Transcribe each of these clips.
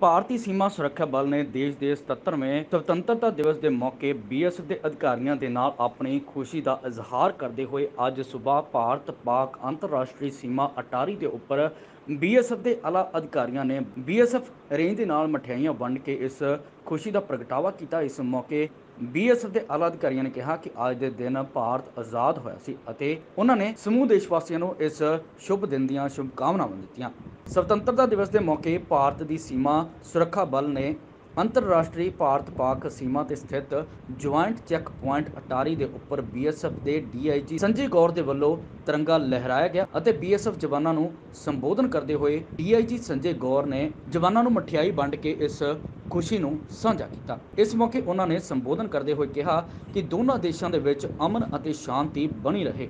ਭਾਰਤੀ ਸੀਮਾ ਸੁਰੱਖਿਆ ਬਲ ਨੇ ਦੇਸ਼ ਦੇ 77ਵੇਂ ਸੁਤੰਤਰਤਾ ਦਿਵਸ ਦੇ ਮੌਕੇ ਬੀਐਸਐਫ ਦੇ ਅਧਿਕਾਰੀਆਂ ਦੇ ਨਾਲ ਆਪਣੀ ਖੁਸ਼ੀ ਦਾ ਇਜ਼ਹਾਰ ਕਰਦੇ ਹੋਏ ਅੱਜ ਸਵੇਰ ਭਾਰਤ ਪਾਕ ਅੰਤਰਰਾਸ਼ਟਰੀ ਸੀਮਾ ਅਟਾਰੀ ਦੇ ਉੱਪਰ ਬੀਐਸਐਫ ਦੇ ਆਲਾ ਅਧਿਕਾਰੀਆਂ ਨੇ ਬੀਐਸਐਫ ਰੇਂਜ ਦੇ ਨਾਲ ਮਠਿਆਈਆਂ ਵੰਡ ਕੇ ਇਸ ਖੁਸ਼ੀ ਦਾ ਪ੍ਰਗਟਾਵਾ ਕੀਤਾ। ਇਸ ਮੌਕੇ ਬੀਐਸਐਫ ਦੇ ਆਲਾ ਅਧਿਕਾਰੀਆਂ ਨੇ ਕਿਹਾ ਕਿ ਅੱਜ ਦੇ ਦਿਨ ਭਾਰਤ ਆਜ਼ਾਦ ਹੋਇਆ ਸੀ ਅਤੇ ਉਹਨਾਂ ਨੇ ਸਮੂਹ ਦੇਸ਼ ਵਾਸੀਆਂ ਨੂੰ ਇਸ ਸ਼ੁਭ ਦਿਨ ਦੀਆਂ ਸ਼ੁਭਕਾਮਨਾਵਾਂ ਦਿੱਤੀਆਂ। ਸੁਤੰਤਰਤਾ ਦਿਵਸ ਦੇ ਮੌਕੇ ਭਾਰਤ ਦੀ ਸੀਮਾ ਸੁਰੱਖਿਆ ਬਲ ਨੇ ਅੰਤਰਰਾਸ਼ਟਰੀ ਭਾਰਤ ਪਾਕ ਸੀਮਾ ਤੇ ਸਥਿਤ ਜੁਆਇੰਟ ਚੈੱਕ ਪੁਆਇੰਟ ਅਟਾਰੀ ਦੇ ਉੱਪਰ ਬੀਐਸਐਫ ਦੇ ਡੀਆਈਜੀ ਸੰਜੇ ਗੌਰ ਦੇ ਵੱਲੋਂ ਤਿਰੰਗਾ ਲਹਿਰਾਇਆ ਗਿਆ ਅਤੇ ਬੀਐਸਐਫ ਜਵਾਨਾਂ ਨੂੰ ਸੰਬੋਧਨ ਕਰਦੇ ਹੋਏ ਡੀਆਈਜੀ ਸੰਜੇ ਗੌਰ ਨੇ ਜਵਾਨਾਂ ਨੂੰ ਮਠਿਆਈ ਵੰਡ ਕੇ ਇਸ ਖੁਸ਼ੀ ਨੂੰ ਸਾਂਝਾ ਕੀਤਾ। ਇਸ ਮੌਕੇ ਉਹਨਾਂ ਨੇ ਸੰਬੋਧਨ ਕਰਦੇ ਹੋਏ ਕਿਹਾ ਕਿ ਦੋਨਾਂ ਦੇਸ਼ਾਂ ਦੇ ਵਿੱਚ ਅਮਨ ਅਤੇ ਸ਼ਾਂਤੀ ਬਣੀ ਰਹੇ।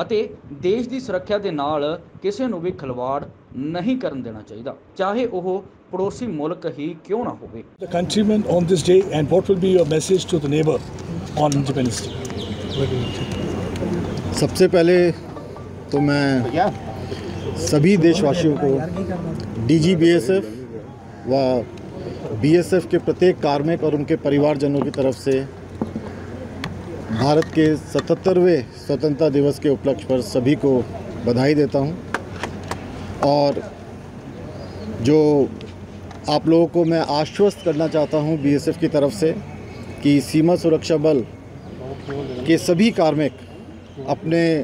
ਅਤੇ ਦੇਸ਼ ਦੀ ਸੁਰੱਖਿਆ ਦੇ ਨਾਲ ਕਿਸੇ ਨੂੰ ਵੀ ਖਿਲਵਾੜ ਨਹੀਂ ਕਰਨ ਦੇਣਾ ਚਾਹੀਦਾ ਚਾਹੇ ਉਹ ਪੜੋਸੀ ਮੁਲਕ ਹੀ ਕਿਉਂ ਨਾ ਹੋਵੇ the countrymen on this day and what will be your message to the neighbor on Independence Day? सबसे पहले तो मैं सभी देशवासियों को डीजी बीएसएफ व बीएसएफ के प्रत्येक कार्मिक और उनके परिवारजनों की तरफ से भारत के 77वें स्वतंत्रता दिवस के उपलक्ष्य पर सभी को बधाई देता हूँ। और जो आप लोगों को मैं आश्वस्त करना चाहता हूँ बीएसएफ की तरफ़ से कि सीमा सुरक्षा बल के सभी कार्मिक अपने,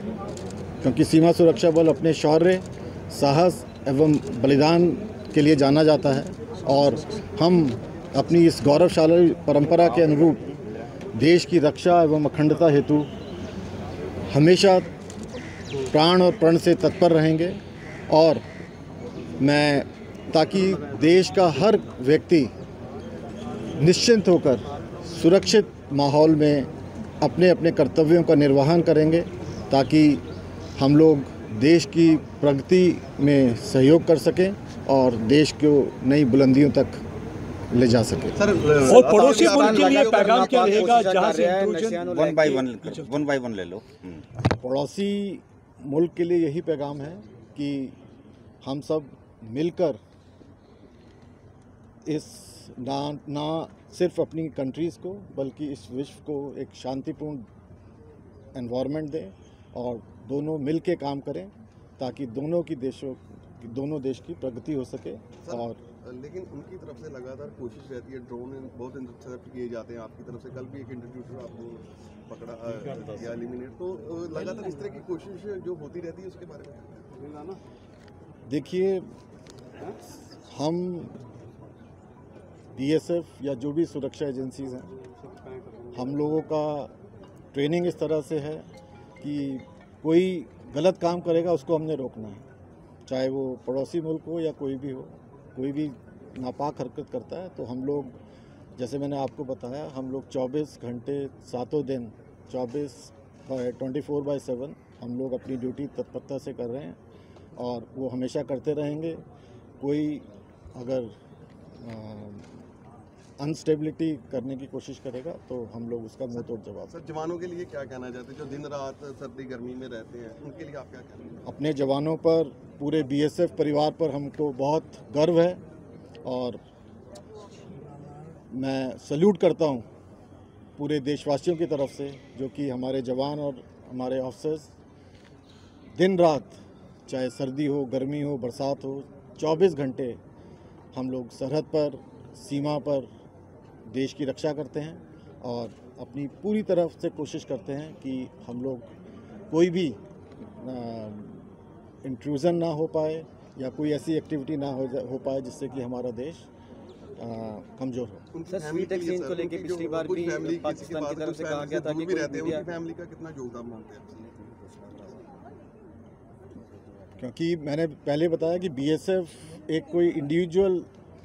क्योंकि सीमा सुरक्षा बल अपने शौर्य, साहस एवं बलिदान के लिए जाना जाता है। और हम अपनी इस गौरवशाली परंपरा के अनुरूप देश की रक्षा एवं अखंडता हेतु हमेशा प्राण और प्रण से तत्पर रहेंगे और मैं, ताकि देश का हर व्यक्ति निश्चिंत होकर सुरक्षित माहौल में अपने अपने कर्तव्यों का निर्वहन करेंगे, ताकि हम लोग देश की प्रगति में सहयोग कर सकें और देश को नई बुलंदियों तक ले जा सकें। और पड़ोसी मुल्क के लिए पैगाम क्या रहेगा? जहाँ से one by one one by one ले लो। हम्म। पड़ोसी मुल्क के लिए यही पैगाम है कि हम सब मिलकर इस ना ना सिर्फ़ अपनी कंट्रीज़ को बल्कि इस विश्व को एक शांतिपूर्ण एनवायरनमेंट दें और दोनों मिल के काम करें ताकि दोनों की देशों दोनों देश की प्रगति हो सके और लेकिन उनकी तरफ़ से लगातार कोशिश रहती है ड्रोन बहुत इंटरसेप्ट किए जाते हैं आपकी तरफ़ से। कल भी एक इंटरव्यूटर आपको पकड़ा या एलिमिनेट तो लगातार इस तरह की कोशिश जो होती रहती है उसके बारे में देखिए हम बीएसएफ या जो भी सुरक्षा एजेंसीज हैं हम लोगों का ट्रेनिंग इस तरह से है कि कोई गलत काम करेगा उसको हमने रोकना है। चाहे वो पड़ोसी मुल्क हो या कोई भी हो कोई भी नापाक हरकत करता है तो हम लोग जैसे मैंने आपको बताया हम लोग 24 घंटे सातों दिन 24 ट्वेंटी फोर बाई सेवन हम लोग अपनी ड्यूटी तत्परता से कर रहे हैं और वो हमेशा करते रहेंगे। कोई अगर अनस्टेबिलिटी करने की कोशिश करेगा तो हम लोग उसका मुँह तोड़ जवाब सर जवानों के लिए क्या कहना चाहते हैं? जो दिन रात सर्दी गर्मी में रहते हैं उनके लिए आप क्या कहना अपने जवानों पर पूरे बीएसएफ परिवार पर हमको बहुत गर्व है और मैं सल्यूट करता हूँ पूरे देशवासियों की तरफ़ से, जो कि हमारे जवान और हमारे ऑफिसर्स दिन रात, चाहे सर्दी हो, गर्मी हो, बरसात हो 24 घंटे हम लोग सरहद पर, सीमा पर देश की रक्षा करते हैं और अपनी पूरी तरफ़ से कोशिश करते हैं कि हम लोग कोई भी इंट्रूजन ना हो पाए या कोई ऐसी एक्टिविटी ना हो जा- हो पाए जिससे कि हमारा देश कमज़ोर हो। सर, स्वीट एक्सचेंज को लेके पिछली बार भी पाकिस्तान की तरफ़ से कहा गया था कि भी रहते हैं फैमिली का कितना योगदान मानते हैं क्योंकि मैंने पहले बताया कि बीएसएफ एक कोई इंडिविजुअल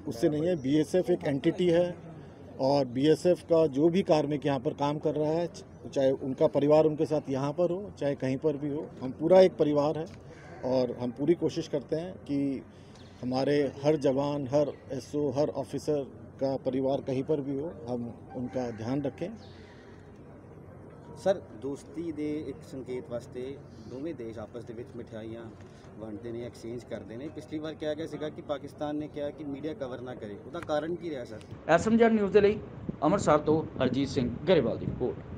उससे नहीं है। बीएसएफ एक एंटिटी है और बीएसएफ का जो भी कार्मिक यहाँ पर काम कर रहा है चाहे उनका परिवार उनके साथ यहाँ पर हो चाहे कहीं पर भी हो हम पूरा एक परिवार है। और हम पूरी कोशिश करते हैं कि हमारे हर जवान हर एसओ हर ऑफिसर का परिवार कहीं पर भी हो हम उनका ध्यान रखें ਸਰ ਦੋਸਤੀ ਦੇ ਇੱਕ ਸੰਕੇਤ ਵਾਸਤੇ ਦੋਵੇਂ ਦੇਸ਼ ਆਪਸ ਦੇ ਵਿੱਚ ਮਠਿਆਈਆਂ ਵੰਡਦੇ ਨੇ ਐਕਸਚੇਂਜ ਕਰਦੇ ਨੇ ਪਿਛਲੀ ਵਾਰ ਕਿਹਾ ਗਿਆ ਸੀਗਾ ਕਿ ਪਾਕਿਸਤਾਨ ਨੇ ਕਿਹਾ ਕਿ ਮੀਡੀਆ ਕਵਰ ਨਾ ਕਰੇ ਉਹਦਾ ਕਾਰਨ ਕੀ ਰਿਹਾ ਸਰ ਐਸਐਮਜੀ ਨਿਊਜ਼ ਦੇ ਲਈ ਅੰਮ੍ਰਿਤਸਰ ਤੋਂ ਹਰਜੀਤ ਸਿੰਘ ਗਰੇਵਾਲ ਦੀ ਰਿਪੋਰਟ